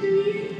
to you.